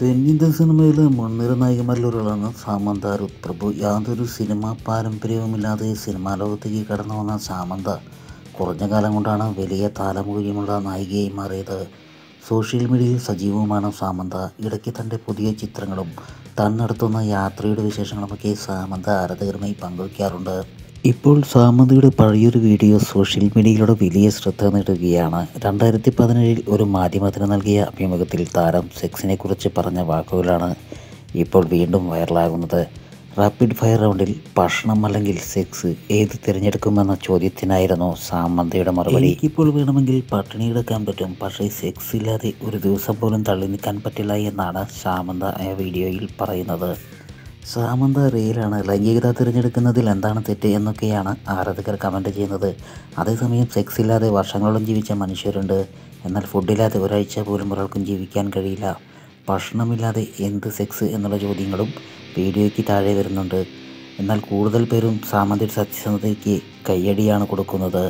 തെന്നിന്ത്യൻ സിനിമയിലെ മുൻനിര നായികമാരിലൊരാളാണ് സാമന്ത. രുത് പ്രഭു യാതൊരു സിനിമാ പാരമ്പര്യവുമില്ലാതെ സിനിമാ ലോകത്തേക്ക് കടന്നു വന്ന സാമന്ത. കുറഞ്ഞ കാലം കൊണ്ടാണ് വലിയ താലമൂല്യമുള്ള നായികയായി മാറിയത്. സോഷ്യൽ മീഡിയയിൽ സജീവവുമാണ് സാമന്ത. ഇടയ്ക്ക് തന്റെ പുതിയ ചിത്രങ്ങളും താൻ നടത്തുന്ന യാത്രയുടെ വിശേഷങ്ങളുമൊക്കെ സാമന്ത ആരാധകരുമായി പങ്കുവയ്ക്കാറുണ്ട് ഇപ്പോൾ സാമന്തിയുടെ പഴയൊരു വീഡിയോ സോഷ്യൽ മീഡിയയിലൂടെ വലിയ ശ്രദ്ധ നേടുകയാണ്. രണ്ടായിരത്തി പതിനേഴിൽ ഒരു മാധ്യമത്തിന് നൽകിയ അഭിമുഖത്തിൽ താരം സെക്സിനെ കുറിച്ച് പറഞ്ഞ വാക്കുകളാണ് ഇപ്പോൾ വീണ്ടും വൈറലാകുന്നത്. റാപ്പിഡ് ഫയർ റൗണ്ടിൽ ഭക്ഷണം അല്ലെങ്കിൽ സെക്സ് ഏത് തിരഞ്ഞെടുക്കുമെന്ന ചോദ്യത്തിനായിരുന്നു സാമന്തയുടെ മറുപടി. ഇപ്പോൾ വേണമെങ്കിൽ പട്ടിണി എടുക്കാൻ പറ്റും പക്ഷേ സെക്സ് ഇല്ലാതെ ഒരു ദിവസം പോലും തള്ളി നിൽക്കാൻ പറ്റില്ല എന്നാണ് സാമന്ത ആ വീഡിയോയിൽ പറയുന്നത്. സാമന്ത റെയിലാണ് ലൈംഗികത തിരഞ്ഞെടുക്കുന്നതിൽ എന്താണ് തെറ്റ് എന്നൊക്കെയാണ് ആരാധകർ കമന്റ് ചെയ്യുന്നത്. അതേസമയം സെക്സ് ഇല്ലാതെ വർഷങ്ങളോളം ജീവിച്ച മനുഷ്യരുണ്ട്. എന്നാൽ ഫുഡില്ലാതെ ഒരാഴ്ച പോലും ഒരാൾക്കും ജീവിക്കാൻ കഴിയില്ല. ഭക്ഷണമില്ലാതെ എന്ത് സെക്സ് എന്നുള്ള ചോദ്യങ്ങളും വീഡിയോയ്ക്ക് താഴെ വരുന്നുണ്ട്. എന്നാൽ കൂടുതൽ പേരും സാമന്തിയുടെ സത്യസന്ധതയ്ക്ക് കയ്യടിയാണ് കൊടുക്കുന്നത്.